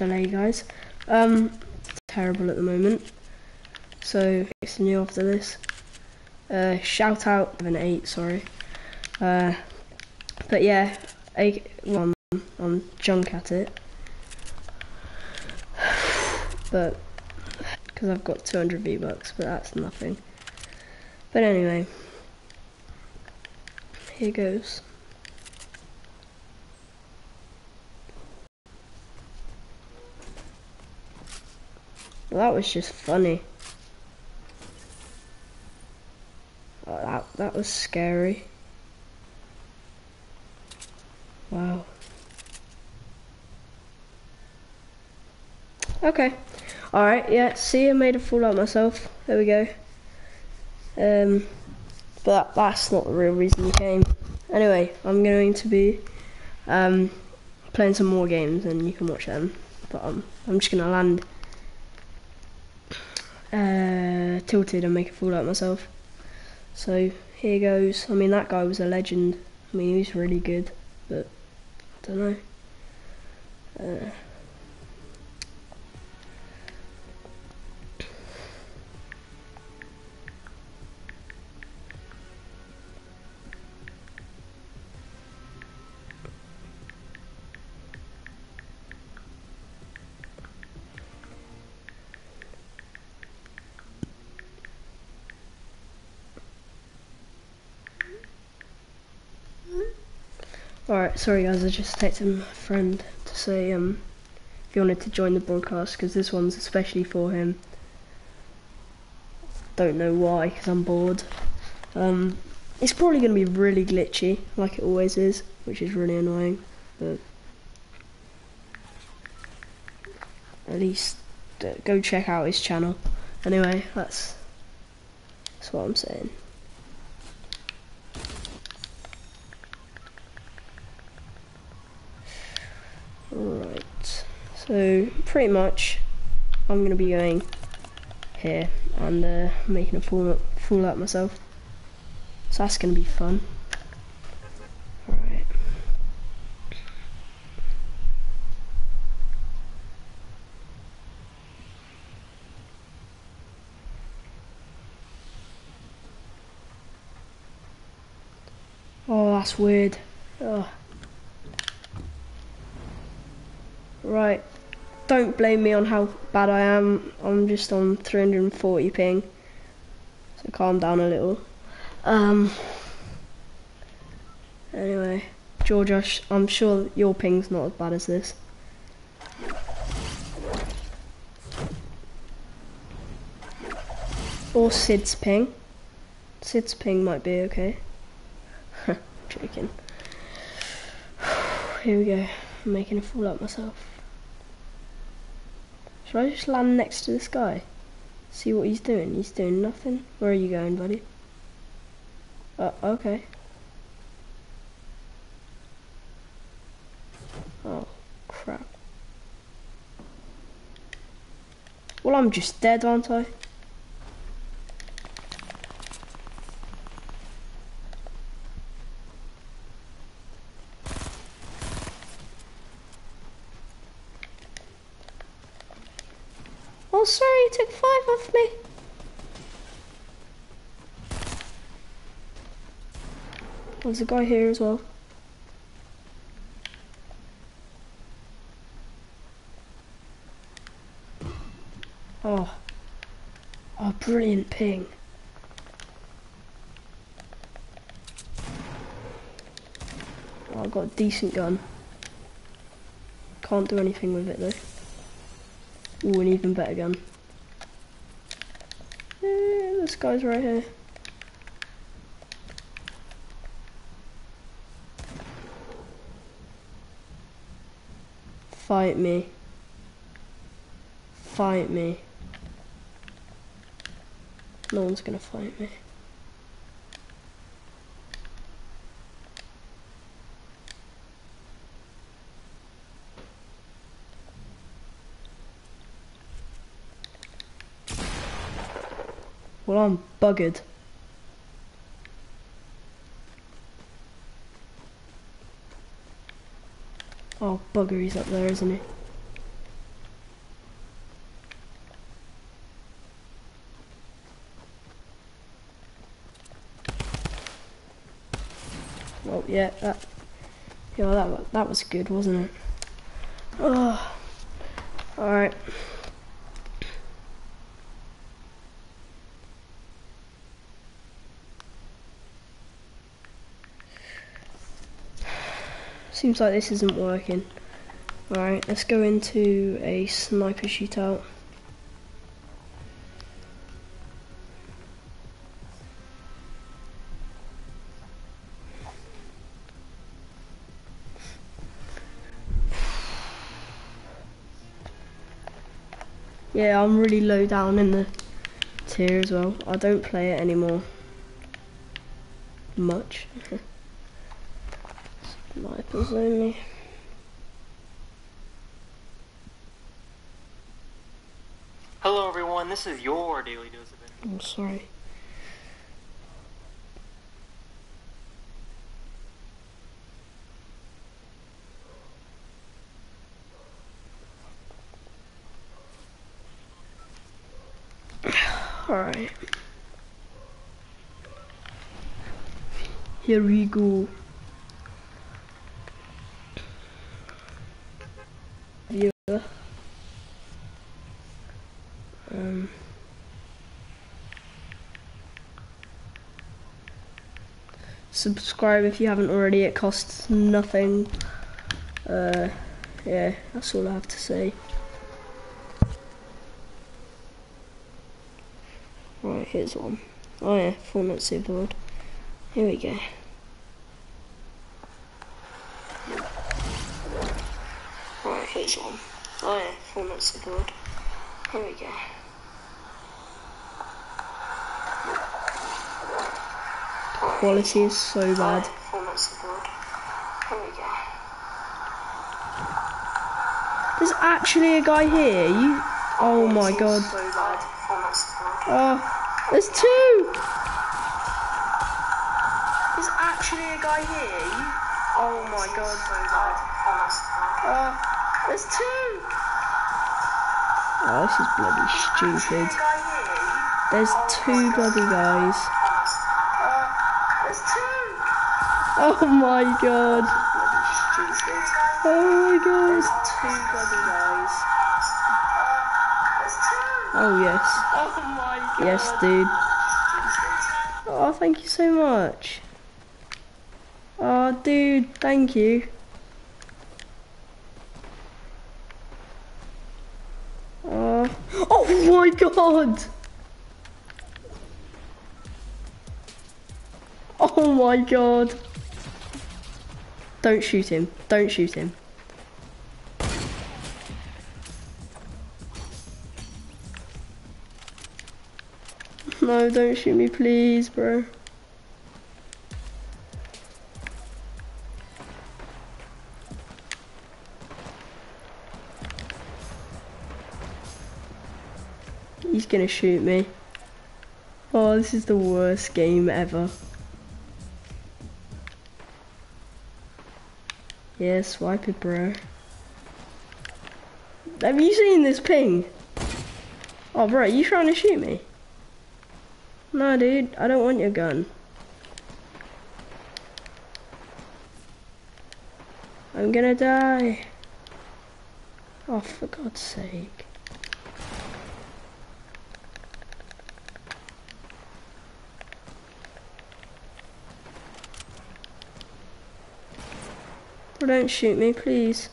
delay, guys. Um, terrible at the moment. So it's new after this. Uh, shout out an eight, sorry. Uh, but yeah, I, well, I'm, I'm junk at it. But because I've got 200 V bucks, but that's nothing. But anyway, here goes. That was just funny. Oh, that that was scary. Wow. Okay. Alright, yeah, see I made a fool out myself. There we go. Um but that's not the real reason you came. Anyway, I'm going to be um playing some more games and you can watch them. But um, I'm just gonna land uh, tilted and make a fool out of myself. So here goes. I mean that guy was a legend. I mean he was really good, but I don't know. Uh, Alright, sorry guys, I just texted my friend to say um, if he wanted to join the broadcast because this one's especially for him. Don't know why, because I'm bored. Um, it's probably going to be really glitchy, like it always is, which is really annoying, but at least uh, go check out his channel. Anyway, that's, that's what I'm saying. Right, so pretty much I'm going to be going here and uh, making a fool, fool out myself. So that's going to be fun. Alright. Oh, that's weird. Oh. Right. Don't blame me on how bad I am. I'm just on 340 ping. So calm down a little. Um. Anyway, George, I'm sure your ping's not as bad as this. Or Sid's ping. Sid's ping might be okay. Joking. Here we go. I'm making a fool out myself. Should I just land next to this guy? See what he's doing? He's doing nothing. Where are you going, buddy? Uh, okay. Oh, crap. Well, I'm just dead, aren't I? Oh, sorry, you took five off me. There's a guy here as well. Oh. Oh, brilliant ping. Oh, I've got a decent gun. Can't do anything with it though. Ooh, an even better gun. Yeah, this guy's right here. Fight me. Fight me. No one's gonna fight me. Well, I'm buggered. Oh, bugger, he's up there, isn't he? Well, yeah, that, yeah, that, that was good, wasn't it? Oh, all right. Seems like this isn't working. Alright, let's go into a sniper shootout. Yeah, I'm really low down in the tier as well. I don't play it anymore. Much. Only. Hello everyone, this is your Daily Dose of Energy. I'm sorry. Alright. Here we go. Viewer. Um. Subscribe if you haven't already, it costs nothing. Uh, yeah, that's all I have to say. Right, here's one. Oh yeah, Fortnite Superboard. Here we go. Right, here's one. Oh yeah, Fortnite Superboard. Here we go. Quality is so bad. Fortnite Superboard. Here we go. There's actually a guy here. You. Oh my god. So bad. Format support. Oh, there's two. There's actually a guy here. You... Oh my god. So bad. Format. Oh, there's two. Oh, this is bloody stupid. Guy here. You... There's two bloody guys. There's two. Oh my god. Bloody stupid. Oh my god. There's two bloody guys. There's two. Oh yes. Oh my god. Yes, dude. Oh, thank you so much. Oh, dude, thank you. Oh, oh my god! Oh my god! Don't shoot him. Don't shoot him. No, don't shoot me, please, bro. He's gonna shoot me. Oh, this is the worst game ever. Yeah, swipe it, bro. Have you seen this ping? Oh, bro, you trying to shoot me? No, dude, I don't want your gun. I'm gonna die. Oh, for God's sake. Don't shoot me, please.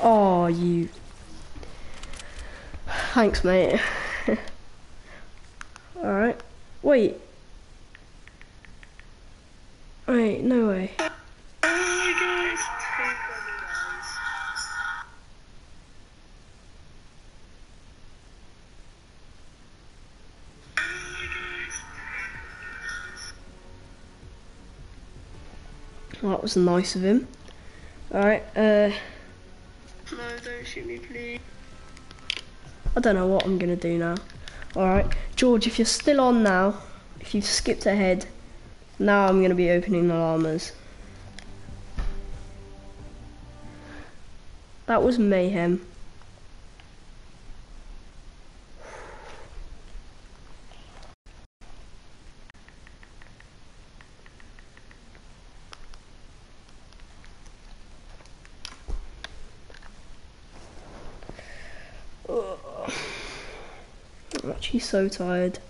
Oh, you. Thanks, mate. Alright. Wait, Well, that was nice of him. Alright, uh. No, don't shoot me, please. I don't know what I'm gonna do now. Alright, George, if you're still on now, if you've skipped ahead, now I'm gonna be opening the llamas. That was mayhem. Ugh. I'm actually so tired.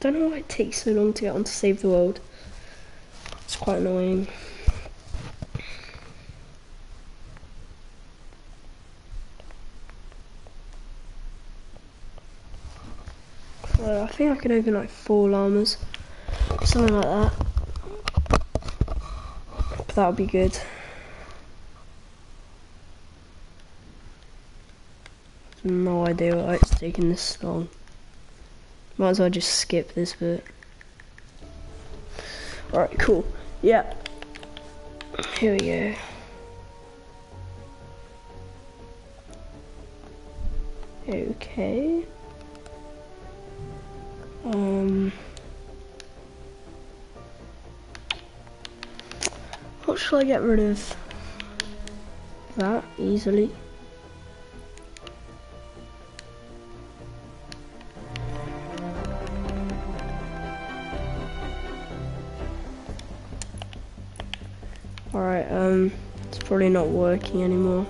Don't know why it takes so long to get on to save the world. It's quite annoying. Uh, I think I can open like four llamas, something like that. That would be good. No idea why it's taking this long. Might as well just skip this bit. Alright, cool. Yeah. Here we go. Okay. Um. What shall I get rid of? That easily. Alright, um, it's probably not working anymore.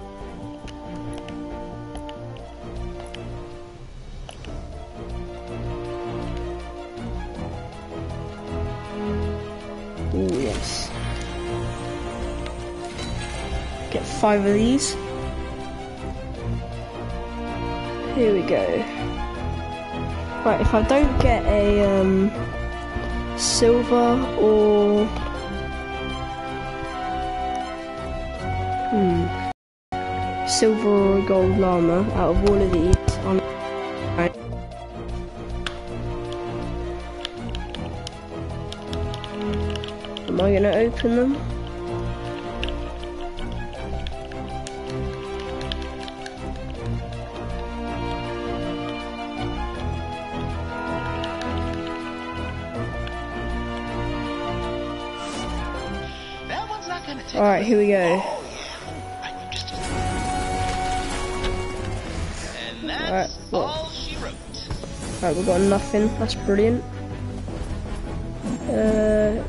Five of these. Here we go. Right, if I don't get a um, silver or hmm, silver or gold llama out of all of these, I'm. Am I gonna open them? Alright, here we go. Right, just- And that's Alright, well. all she wrote. Right, we've got nothing. That's brilliant. Uh,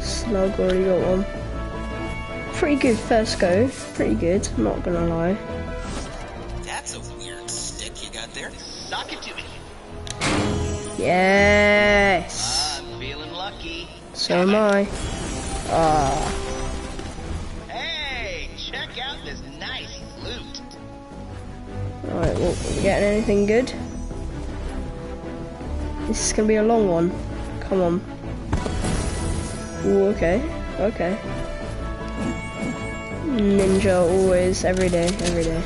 slug already got one. Pretty good first go. Pretty good. Not gonna lie. Yes. I'm feeling lucky. So am I. Ah. Hey, check out this nice loot. Alright, well, we getting anything good? This is gonna be a long one. Come on. Ooh, okay. Okay. Ninja always, every day, every day.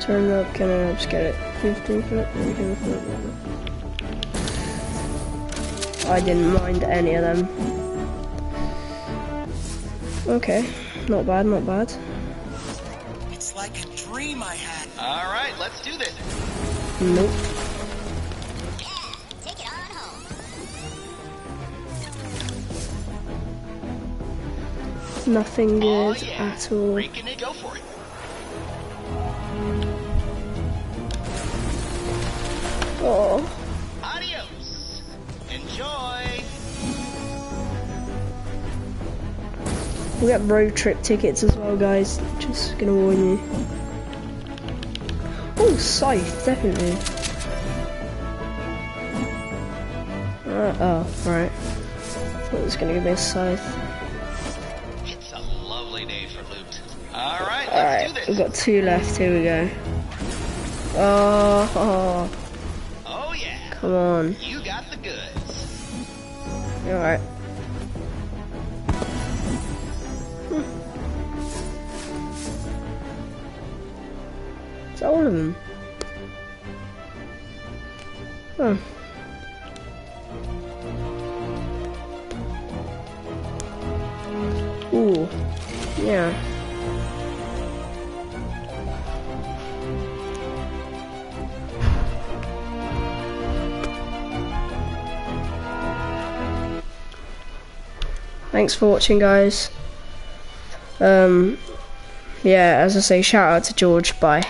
Turn up, can I just get it? 15 foot, 18 foot. I didn't mind any of them. Okay, not bad, not bad. It's like a dream I had. All right, let's do this. Nope. Take it on. Nothing Oh good yeah. at all. Breaking it, go for it. Oh. We got road trip tickets as well, guys. Just gonna warn you. Oh, scythe, definitely. Uh, oh, right. Thought it was gonna give me a scythe. It's a lovely day for loot. All right, let's do this. we've got two left. Here we go. Oh, Oh yeah, come on. you got the goods. Alright. It's all of them. Oh. Ooh. Yeah. Thanks for watching, guys. Um, yeah, as I say, shout out to George. Bye.